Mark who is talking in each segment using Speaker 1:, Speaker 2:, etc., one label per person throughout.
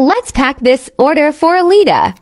Speaker 1: Let's pack this order for Alita.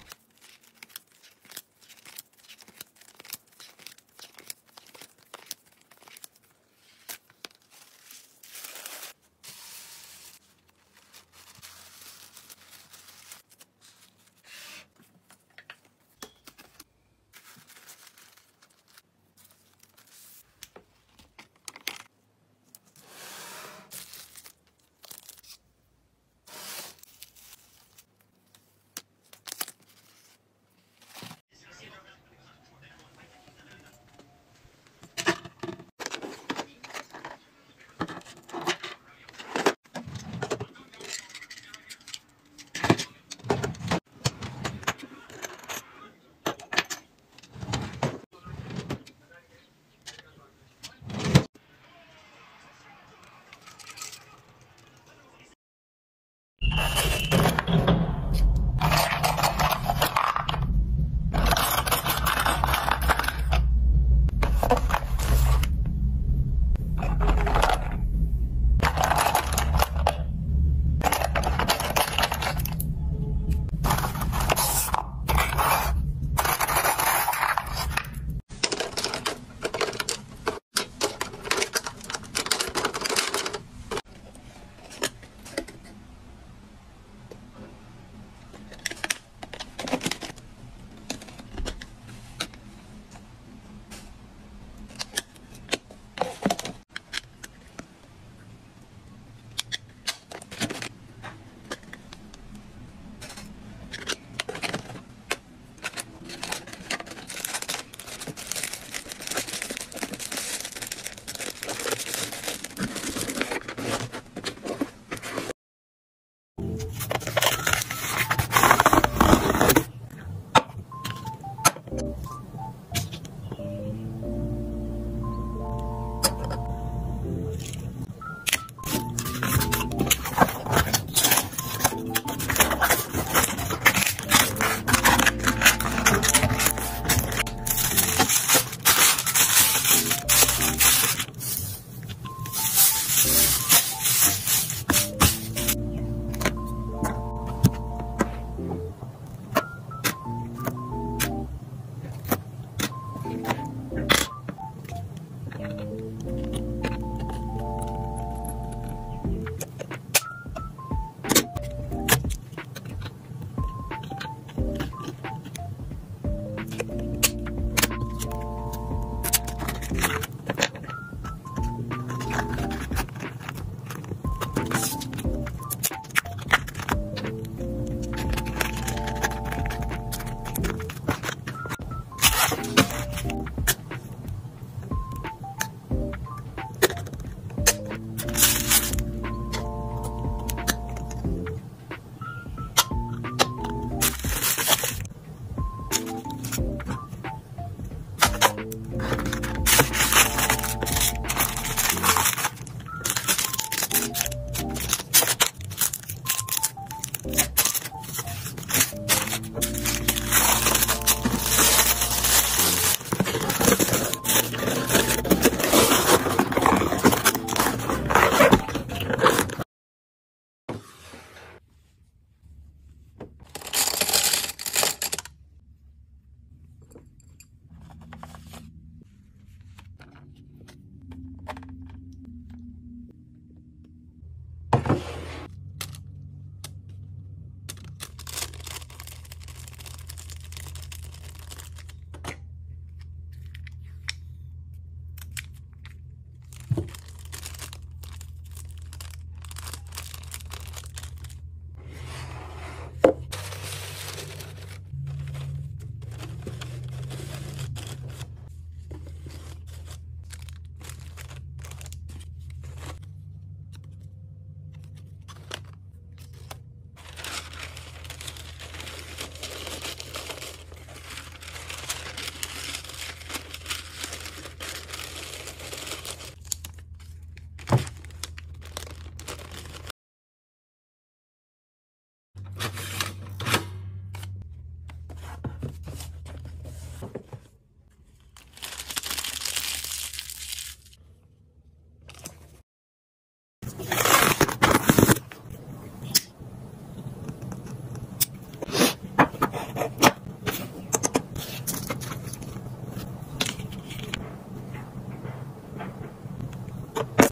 Speaker 2: you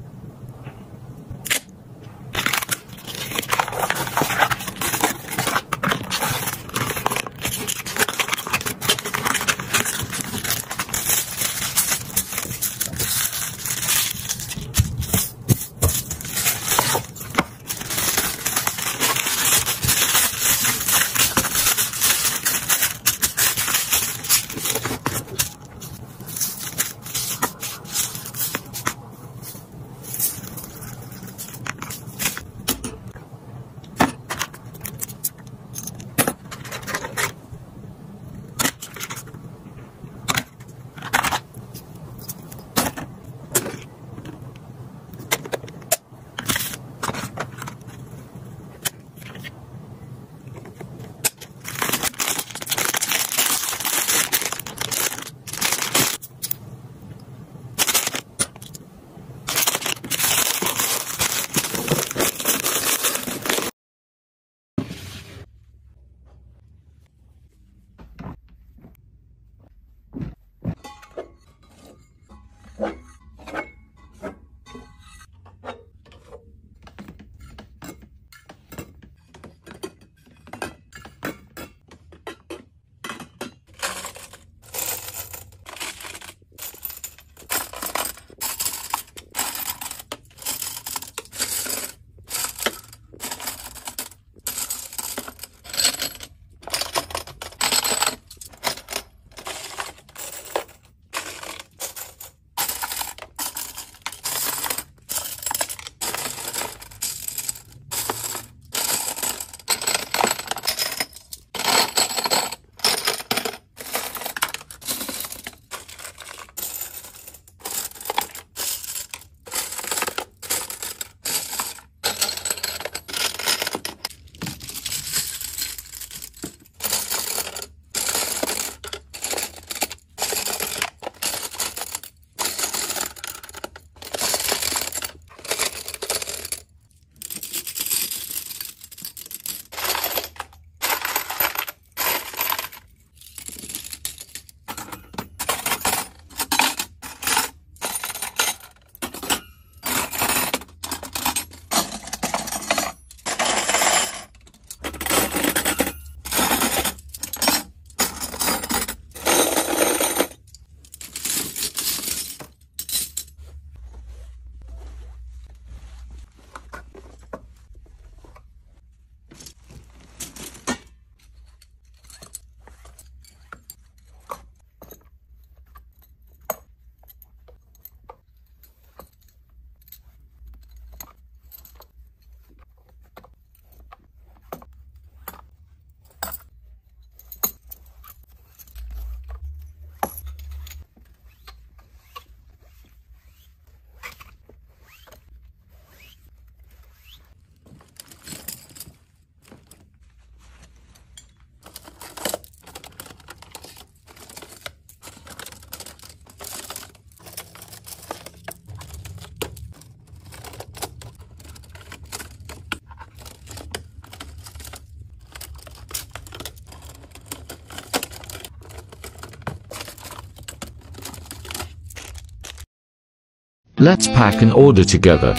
Speaker 2: Let's pack an order together.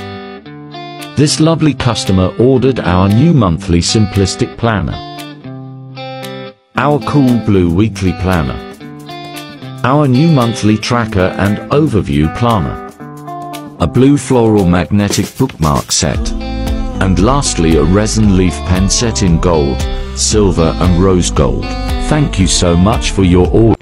Speaker 2: This lovely customer ordered our new monthly simplistic planner. Our cool blue weekly planner. Our new monthly tracker and overview planner. A blue floral magnetic bookmark set. And lastly a resin leaf pen set in gold, silver and rose gold. Thank you so much for your order.